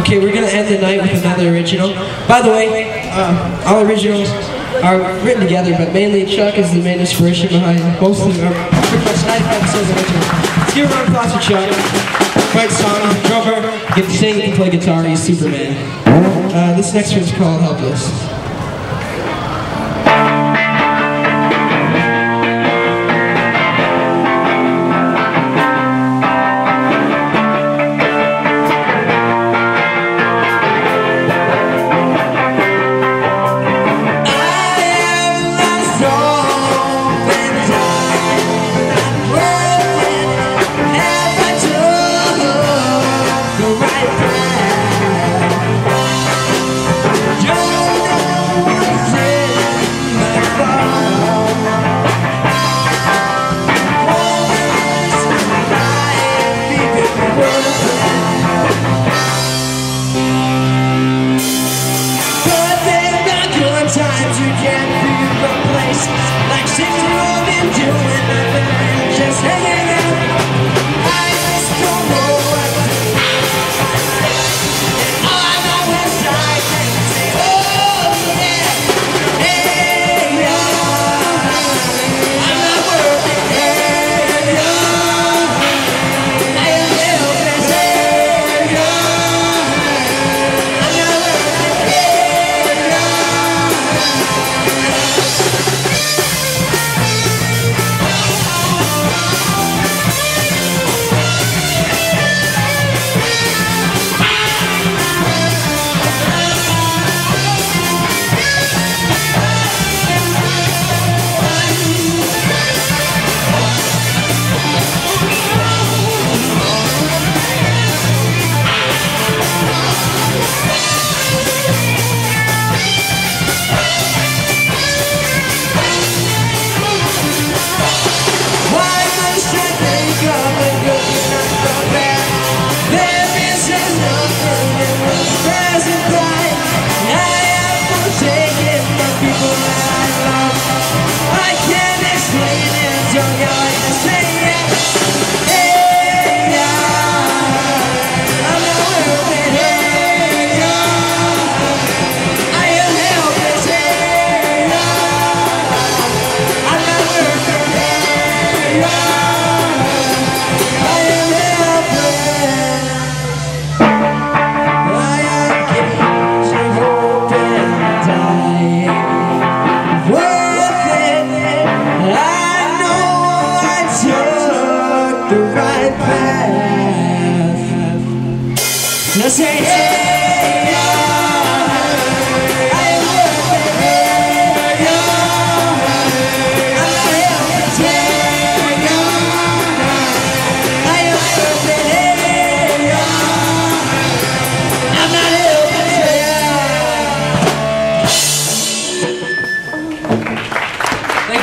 Okay, we're gonna end the night with another original. By the way, uh, all originals are written together, but mainly Chuck is the main inspiration behind most of them. Pretty much 95 episodes of originals. Let's give a round of applause for Chuck. Great song, drummer, he can sing, he can play guitar, he's Superman. Uh, this next one's called Helpless. Times Like sitting around and doing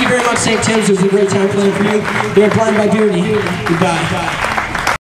you very much, St. Tim's. It was a great time playing for you. They're Blind by Beauty. Goodbye.